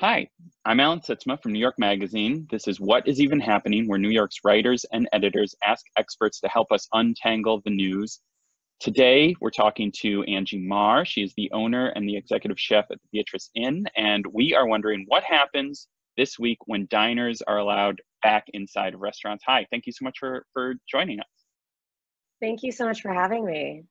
Hi, I'm Alan Sytsma from New York Magazine. This is What is Even Happening, where New York's writers and editors ask experts to help us untangle the news. Today, we're talking to Angie Mar. She is the owner and the executive chef at the Beatrice Inn, and we are wondering what happens this week when diners are allowed back inside of restaurants. Hi, thank you so much for, for joining us. Thank you so much for having me.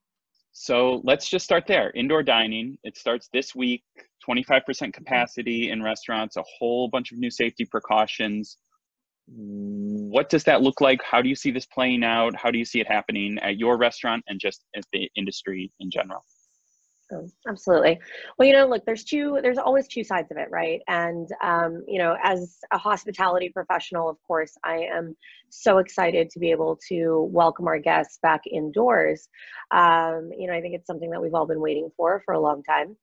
So let's just start there. Indoor dining, it starts this week, 25% capacity in restaurants, a whole bunch of new safety precautions. What does that look like? How do you see this playing out? How do you see it happening at your restaurant and just at the industry in general? Absolutely. Well, you know, look, there's two, there's always two sides of it, right? And, um, you know, as a hospitality professional, of course, I am so excited to be able to welcome our guests back indoors. Um, you know, I think it's something that we've all been waiting for for a long time.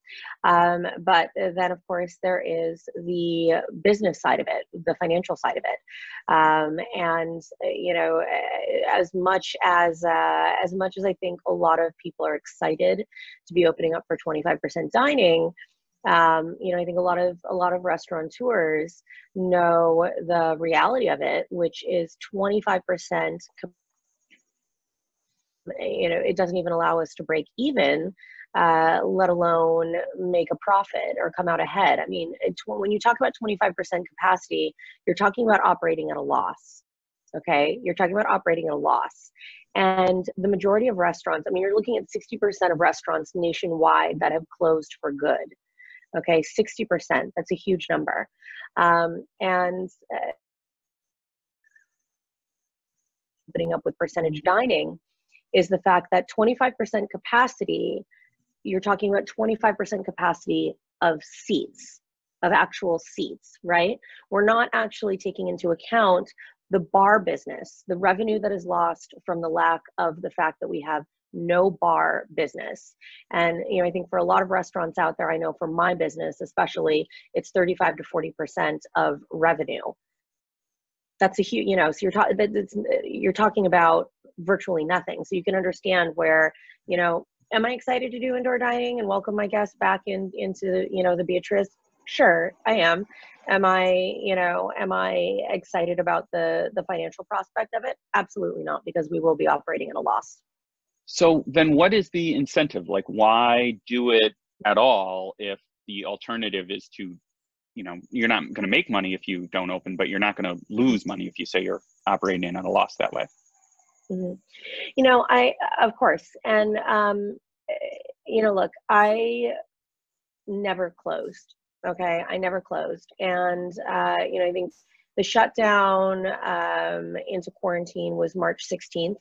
Um, but then, of course, there is the business side of it, the financial side of it. Um, and, you know, as much as, uh, as much as I think a lot of people are excited to be opening up for 25% dining, um, you know, I think a lot of a lot of restaurateurs know the reality of it, which is 25%. You know, it doesn't even allow us to break even, uh, let alone make a profit or come out ahead. I mean, when you talk about 25% capacity, you're talking about operating at a loss. Okay, you're talking about operating at a loss. And the majority of restaurants, I mean, you're looking at 60% of restaurants nationwide that have closed for good. Okay, 60%, that's a huge number. Um, and uh, putting up with percentage dining is the fact that 25% capacity, you're talking about 25% capacity of seats, of actual seats, right? We're not actually taking into account the bar business, the revenue that is lost from the lack of the fact that we have no bar business. And you know, I think for a lot of restaurants out there, I know for my business especially, it's 35 to 40% of revenue. That's a huge, you know, so you're talking you're talking about virtually nothing. So you can understand where, you know, am I excited to do indoor dining and welcome my guests back in into, you know, the Beatrice? Sure, I am. Am i you know am i excited about the the financial prospect of it? Absolutely not because we will be operating at a loss. So then what is the incentive? Like why do it at all if the alternative is to you know you're not going to make money if you don't open but you're not going to lose money if you say you're operating in at a loss that way? Mm-hmm. you know i of course and um you know look i never closed Okay, I never closed, and uh, you know I think the shutdown um, into quarantine was March 16th,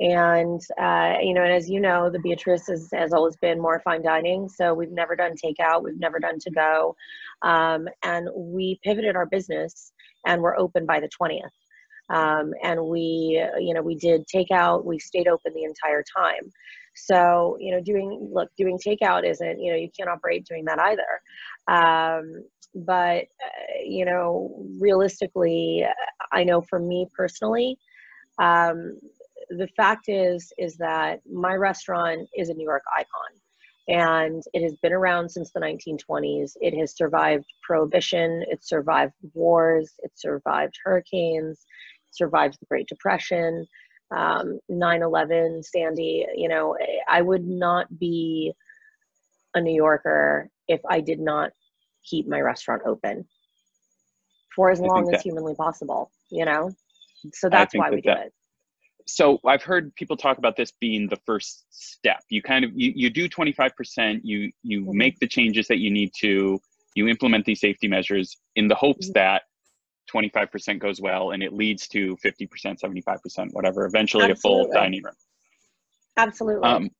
and uh, you know, and as you know, the Beatrice is, has always been more fine dining. So we've never done takeout, we've never done to go, um, and we pivoted our business, and we're open by the 20th. Um, and we, you know, we did takeout. We stayed open the entire time. So, you know, doing look, doing takeout isn't, you know, you can't operate doing that either. Um, but uh, you know, realistically, I know for me personally, um, the fact is is that my restaurant is a New York icon and it has been around since the 1920s. It has survived prohibition, it survived wars, it survived hurricanes, survived the Great Depression um, 9-11 sandy you know i would not be a new yorker if i did not keep my restaurant open for as long as that, humanly possible you know so that's why we that, do it so i've heard people talk about this being the first step you kind of you, you do 25% you you mm-hmm. make the changes that you need to you implement these safety measures in the hopes mm-hmm. that 25% goes well and it leads to 50%, 75%, whatever, eventually Absolutely. a full dining room. Absolutely. Um,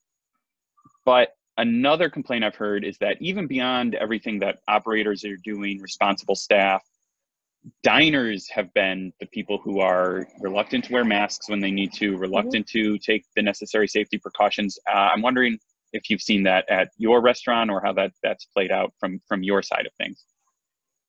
but another complaint I've heard is that even beyond everything that operators are doing, responsible staff, diners have been the people who are reluctant to wear masks when they need to, reluctant mm-hmm. to take the necessary safety precautions. Uh, I'm wondering if you've seen that at your restaurant or how that that's played out from from your side of things.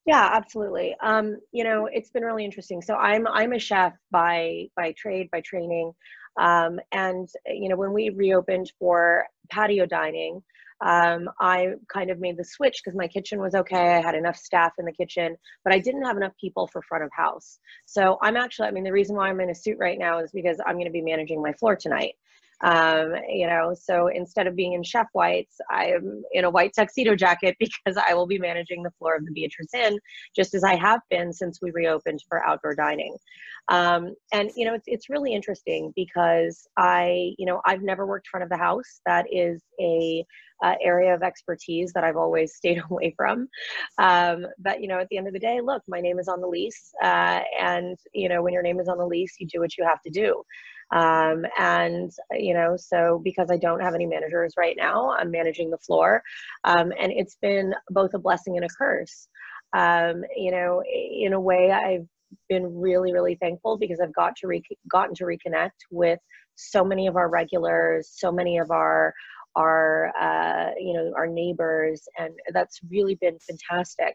Yeah, absolutely. Um, you know, it's been really interesting. So I'm I'm a chef by by trade, by training. Um, and you know, when we reopened for patio dining, um, I kind of made the switch because my kitchen was okay. I had enough staff in the kitchen, but I didn't have enough people for front of house. So I'm actually, I mean, the reason why I'm in a suit right now is because I'm going to be managing my floor tonight. Um, you know, so instead of being in chef whites, I'm in a white tuxedo jacket because I will be managing the floor of the Beatrice Inn, just as I have been since we reopened for outdoor dining. Um, and you know, it's it's really interesting because I, you know, I've never worked front of the house. That is a uh, area of expertise that I've always stayed away from. Um, but you know, at the end of the day, look, my name is on the lease, uh, and you know, when your name is on the lease, you do what you have to do. Um, and, you know, so because I don't have any managers right now, I'm managing the floor. Um, and it's been both a blessing and a curse. Um, you know, in a way, I've been really, really thankful because I've got to re- gotten to reconnect with so many of our regulars, so many of our our uh, you know our neighbors and that's really been fantastic.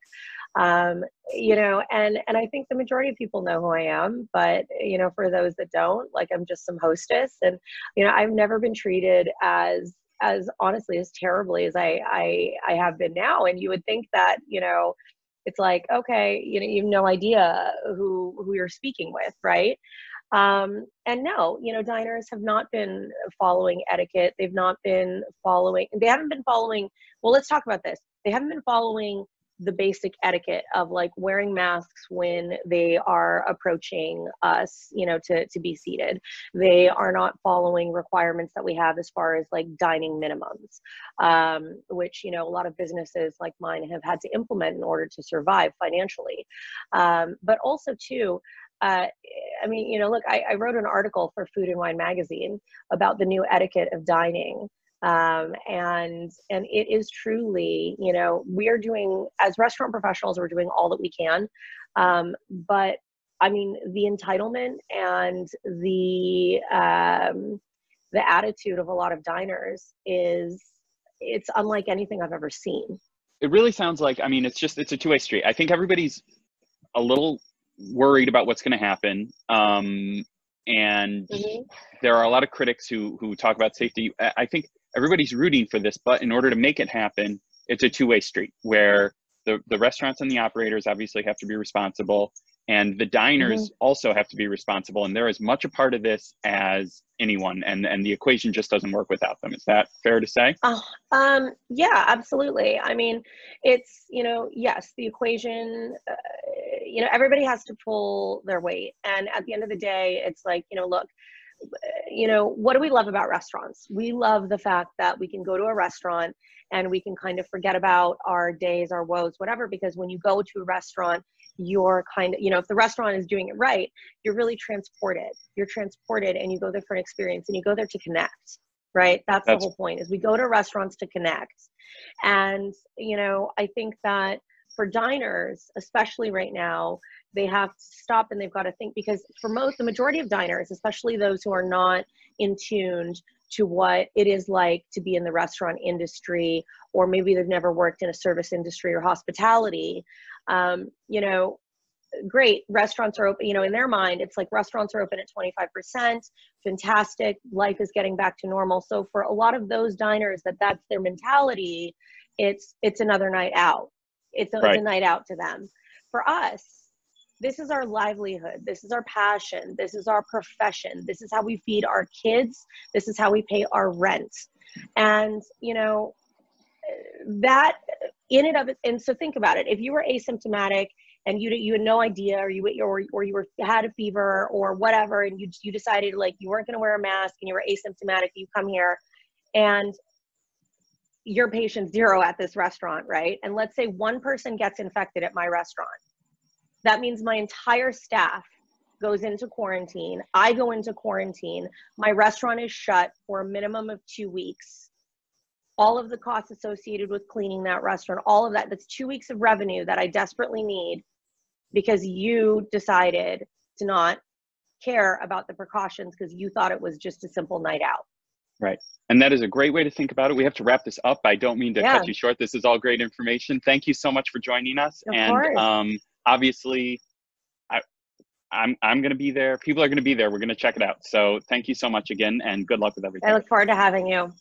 Um, you know and and i think the majority of people know who i am but you know for those that don't like i'm just some hostess and you know i've never been treated as as honestly as terribly as i i i have been now. And you would think that you know it's like okay you know you have no idea who who you're speaking with right um, and no, you know, diners have not been following etiquette. They've not been following, they haven't been following, well, let's talk about this. They haven't been following the basic etiquette of like wearing masks when they are approaching us you know to to be seated they are not following requirements that we have as far as like dining minimums um, which you know a lot of businesses like mine have had to implement in order to survive financially um, but also too uh, I mean, you know, look, I, I, wrote an article for Food and Wine magazine about the new etiquette of dining. Um, and and it is truly, you know, we are doing as restaurant professionals, we're doing all that we can. Um, but I mean, the entitlement and the um, the attitude of a lot of diners is it's unlike anything I've ever seen. It really sounds like I mean, it's just it's a two way street. I think everybody's a little worried about what's going to happen. Um, and mm-hmm. there are a lot of critics who who talk about safety. I think everybody's rooting for this, but in order to make it happen, it's a two way street where the, the restaurants and the operators obviously have to be responsible and the diners mm-hmm. also have to be responsible and they're as much a part of this as anyone and and the equation just doesn't work without them is that fair to say oh, um yeah absolutely i mean it's you know yes the equation uh, you know everybody has to pull their weight. And at the end of the day it's like you know look you know what do we love about restaurants? We love the fact that we can go to a restaurant and we can kind of forget about our days our woes whatever because when you go to a restaurant you're kind of you know if the restaurant is doing it right you're really transported. You're transported and you go there for an experience and you go there to connect right? That's, that's the whole point is we go to restaurants to connect. And you know i think that for diners, especially right now, they have to stop and they've got to think because for most, the majority of diners, especially those who are not in tuned to what it is like to be in the restaurant industry, or maybe they've never worked in a service industry or hospitality, um, you know, great restaurants are open you know in their mind it's like restaurants are open at 25% fantastic life is getting back to normal. So for a lot of those diners that that's their mentality it's it's another night out it's a, right. it's a night out to them. For us, this is our livelihood. This is our passion. This is our profession. This is how we feed our kids. This is how we pay our rent. And, you know, that in and of it, and so think about it. If you were asymptomatic and you you had no idea, or you or or you were had a fever or whatever, and you you decided like you weren't going to wear a mask and you were asymptomatic, you come here, and you're patient zero at this restaurant, right? And let's say one person gets infected at my restaurant. That means my entire staff goes into quarantine. I go into quarantine. My restaurant is shut for a minimum of two weeks. All of the costs associated with cleaning that restaurant, all of that, that's two weeks of revenue that I desperately need because you decided to not care about the precautions because you thought it was just a simple night out. Right. And that is a great way to think about it. We have to wrap this up. I don't mean to yeah. cut you short. This is all great information. Thank you so much for joining us. Of and um, obviously, I, I'm, I'm going to be there. People are going to be there. We're going to check it out. So thank you so much again and good luck with everything. I look forward to having you.